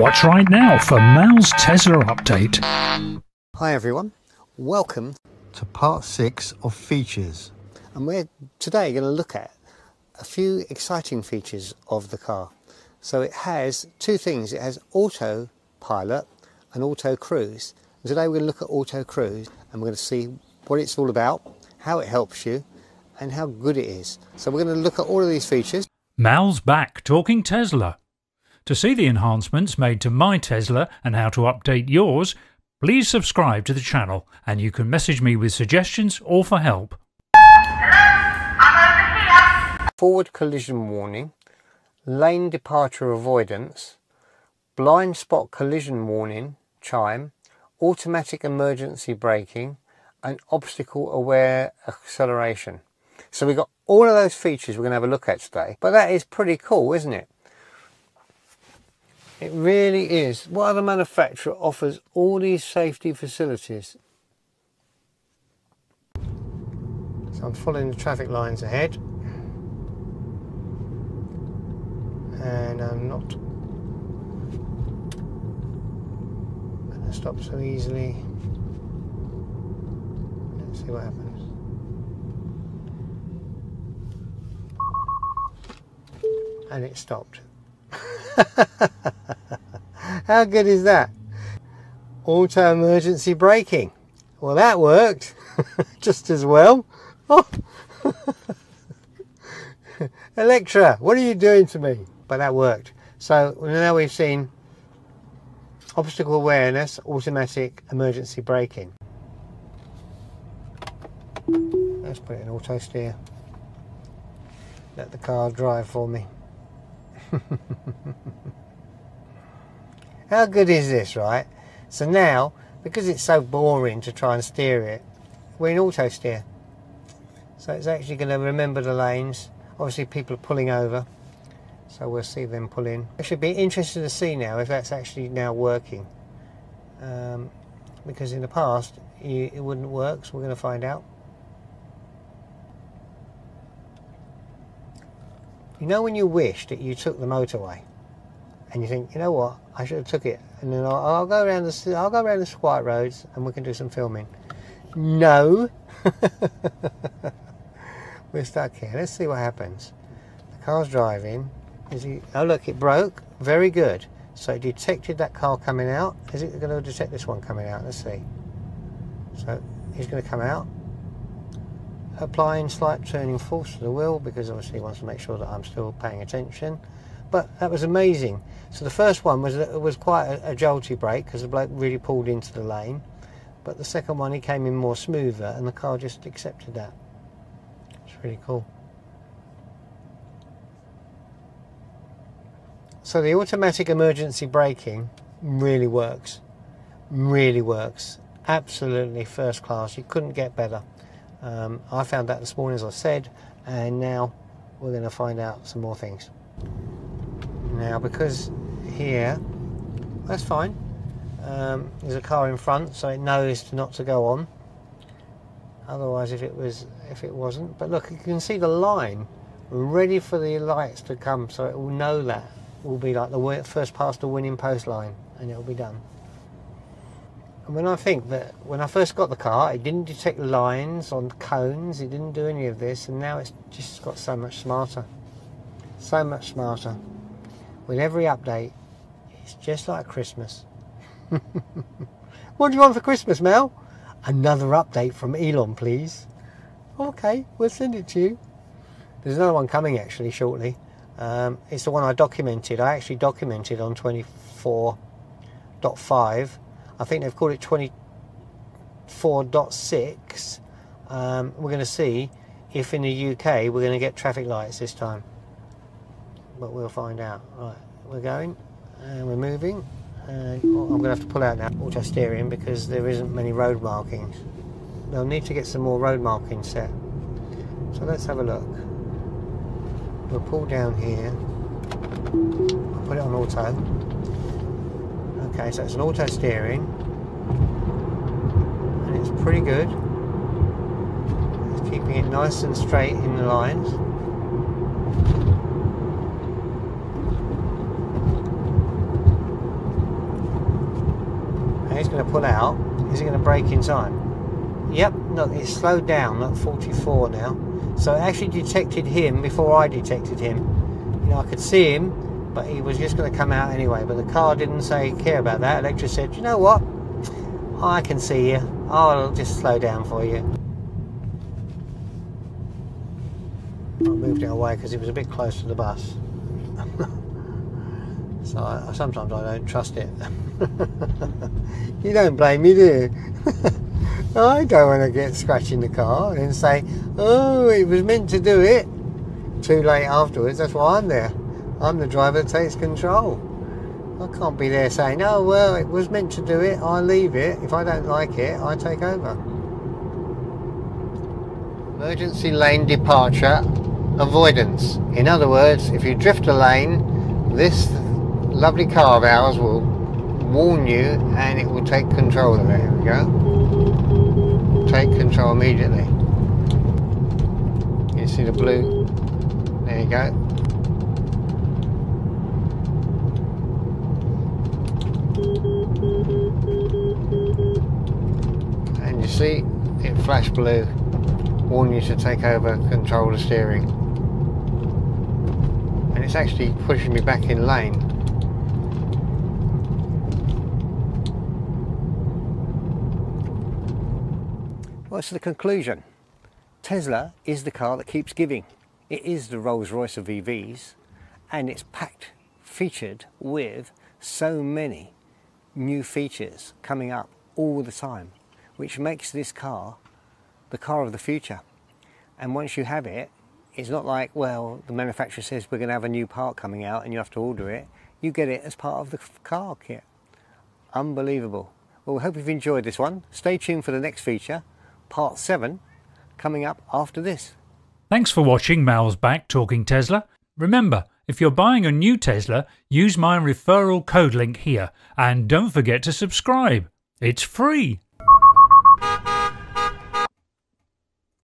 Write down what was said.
Watch right now for Mal's Tesla update. Hi everyone, welcome to part six of features. And we're today going to look at a few exciting features of the car. So it has two things. It has autopilot and auto cruise. And today we're going to look at auto cruise and we're going to see what it's all about, how it helps you and how good it is. So we're going to look at all of these features. Mal's back talking Tesla. To see the enhancements made to my Tesla and how to update yours, please subscribe to the channel and you can message me with suggestions or for help. Forward collision warning, lane departure avoidance, blind spot collision warning chime, automatic emergency braking and obstacle aware acceleration. So we've got all of those features we're going to have a look at today. But that is pretty cool, isn't it? It really is. What other manufacturer offers all these safety facilities? So I'm following the traffic lines ahead. And I'm not going to stop so easily. Let's see what happens. And it stopped. How good is that? Auto emergency braking. Well, that worked just as well. Oh. Electra, what are you doing to me? But that worked. So now we've seen obstacle awareness, automatic emergency braking. Let's put it in auto steer. Let the car drive for me. How good is this, right? So now, because it's so boring to try and steer it, we're in auto steer. So it's actually going to remember the lanes. Obviously people are pulling over, so we'll see them pull in. It should be interesting to see now if that's actually now working. Um, because in the past it wouldn't work, so we're going to find out. You know when you wish that you took the motorway? And you think, you know what, I should have took it, and then I'll, I'll go around the I'll go around the quiet roads, and we can do some filming. No, we're stuck here. Let's see what happens. The car's driving. Is he? Oh look, it broke. Very good. So it detected that car coming out. Is it going to detect this one coming out? Let's see. So he's going to come out. Applying slight turning force to the wheel because obviously he wants to make sure that I'm still paying attention. But that was amazing. So the first one was was quite a, a jolty brake because the bloke really pulled into the lane. But the second one, he came in more smoother, and the car just accepted that. It's really cool. So the automatic emergency braking really works. Really works. Absolutely first class. You couldn't get better. Um, I found that this morning, as I said, and now we're going to find out some more things now because here that's fine. Um, there's a car in front so it knows not to go on. Otherwise if it was if it wasn't. But look you can see the line ready for the lights to come so it will know that. Will be like the first past the winning post line and it'll be done. And when I think that when I first got the car it didn't detect lines on cones it didn't do any of this and now it's just got so much smarter. So much smarter with every update, it's just like Christmas. what do you want for Christmas, Mal? Another update from Elon, please. Okay, we'll send it to you. There's another one coming actually shortly. Um, it's the one I documented. I actually documented on 24.5. I think they've called it 24.6. Um, we're going to see if in the UK we're going to get traffic lights this time but we'll find out. Right, we're going and we're moving and I'm going to have to pull out now auto steering because there isn't many road markings. They'll need to get some more road markings set. So let's have a look. We'll pull down here. I'll put it on auto. Okay, so it's an auto steering and it's pretty good. It's keeping it nice and straight in the lines. He's going to pull out. Is he going to brake in time? Yep, look, it's slowed down at 44 now. So it actually detected him before I detected him. You know, I could see him, but he was just going to come out anyway. But the car didn't say care about that. Electra said, you know what? I can see you. I'll just slow down for you. I moved it away because it was a bit close to the bus. so I, sometimes I don't trust it. you don't blame me, do you? I don't want to get scratching the car and say, oh, it was meant to do it. Too late afterwards, that's why I'm there. I'm the driver that takes control. I can't be there saying, oh, well, it was meant to do it, I leave it. If I don't like it, I take over. Emergency lane departure avoidance. In other words, if you drift a lane, this lovely car of ours will warn you and it will take control of it. Here we go. Take control immediately. You see the blue? There you go. And you see it flash blue, warn you to take over control of the steering. And it's actually pushing me back in lane. What's the conclusion? Tesla is the car that keeps giving. It is the Rolls Royce of EVs and it's packed, featured with so many new features coming up all the time, which makes this car the car of the future. And once you have it, it's not like, well, the manufacturer says we're going to have a new part coming out and you have to order it. You get it as part of the car kit. Unbelievable. Well, we hope you've enjoyed this one. Stay tuned for the next feature, part 7, coming up after this. Thanks for watching Mal's Back Talking Tesla. Remember, if you're buying a new Tesla, use my referral code link here and don't forget to subscribe. It's free.